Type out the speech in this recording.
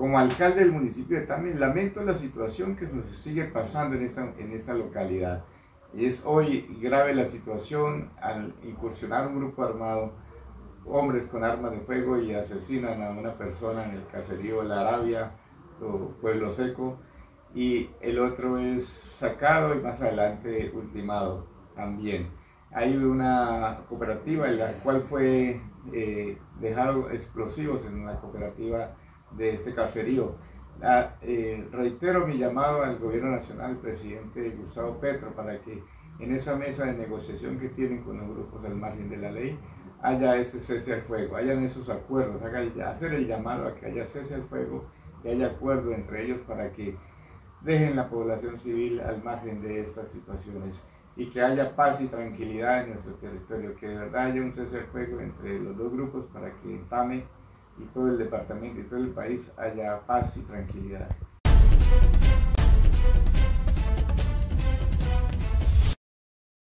como alcalde del municipio de Tame, lamento la situación que nos sigue pasando en esta, en esta localidad. Es hoy grave la situación al incursionar un grupo armado, hombres con armas de fuego y asesinan a una persona en el caserío La Arabia o Pueblo Seco y el otro es sacado y más adelante ultimado también. Hay una cooperativa en la cual fue eh, dejado explosivos en una cooperativa de este caserío. Eh, reitero mi llamado al gobierno nacional, presidente Gustavo Petro, para que en esa mesa de negociación que tienen con los grupos del margen de la ley haya ese cese al fuego, hayan esos acuerdos, haga, hacer el llamado a que haya cese al fuego, que haya acuerdo entre ellos para que dejen la población civil al margen de estas situaciones y que haya paz y tranquilidad en nuestro territorio, que de verdad haya un cese al fuego entre los dos grupos para que en Tame y todo el departamento y todo el país haya paz y tranquilidad.